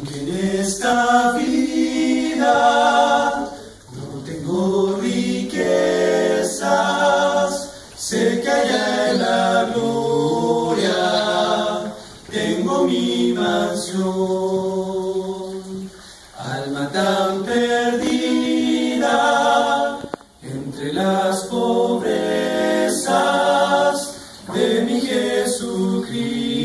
Aunque en esta vida no tengo riquezas, sé que allá en la gloria tengo mi mansión. Alma tan perdida entre las pobrezas de mi Jesucristo,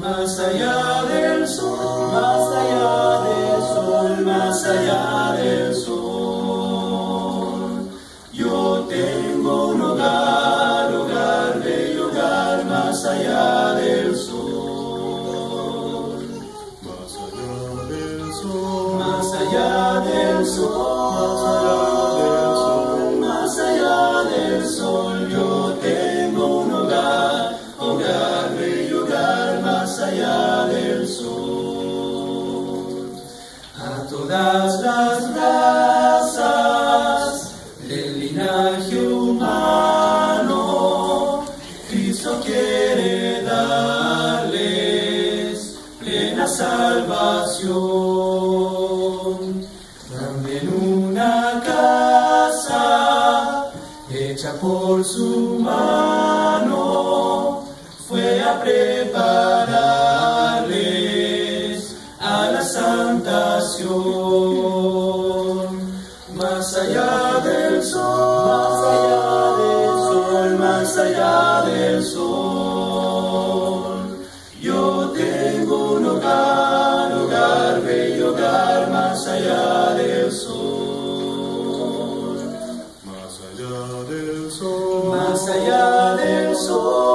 Más allá del sol, más allá del sol, más allá del sol. Yo tengo un hogar, hogar, bello hogar, más allá del sol. Más allá del sol, Más allá del sol, todas las razas del linaje humano, Cristo quiere darles plena salvación. También una casa hecha por su mano fue a Más allá del sol, más allá del sol, más allá del sol. Yo tengo un hogar, hogar, bello hogar, más allá del sol. más allá del sol, Más allá del sol,